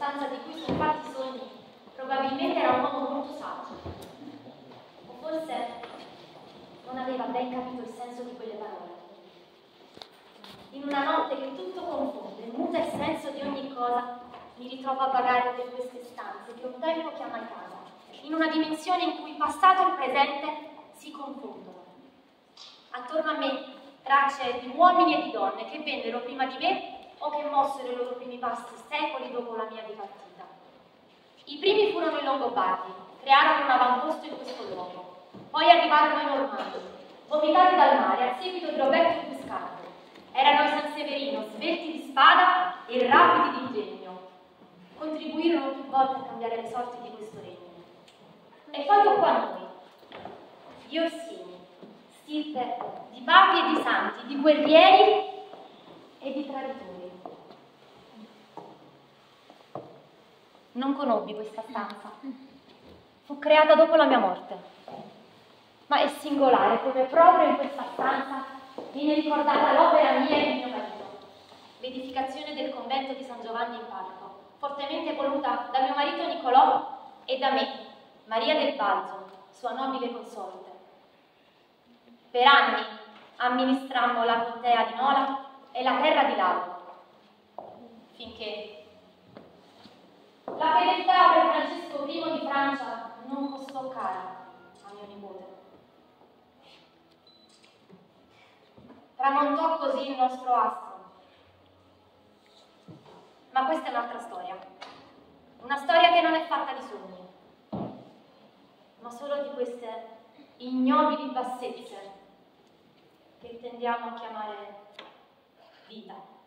cui sono fatti i sogni, probabilmente era un uomo molto saggio. O forse non aveva ben capito il senso di quelle parole. In una notte che tutto confonde, muta il senso di ogni cosa, mi ritrovo a vagare per queste stanze che un tempo chiama casa, in una dimensione in cui passato e presente si confondono. Attorno a me tracce di uomini e di donne che vennero prima di me o che mossero i loro primi passi secoli dopo la mia dipartita. I primi furono i Longobardi, crearono un avamposto in questo luogo. Poi arrivarono i Normanni, vomitati dal mare a seguito di Roberto il Biscardo. Erano i San Severino, svelti di spada e rapidi di ingegno. Contribuirono più volte a cambiare le sorti di questo regno. E poi tocco a noi, gli Orsini, stirpe di papi e di santi, di guerrieri e di traditori. Non conobbi questa stanza. Fu creata dopo la mia morte. Ma è singolare come proprio in questa stanza viene ricordata l'opera mia e di mio marito, l'edificazione del convento di San Giovanni in Parco, fortemente voluta da mio marito Nicolò e da me, Maria del Balzo, sua nobile consorte. Per anni amministrammo la contea di Nola e la terra di Lago, finché la fedeltà per Francesco I di Francia costò cara a mio nipote. Tramontò così il nostro astro. Ma questa è un'altra storia. Una storia che non è fatta di sogni, ma solo di queste ignobili bassezze che tendiamo a chiamare vita.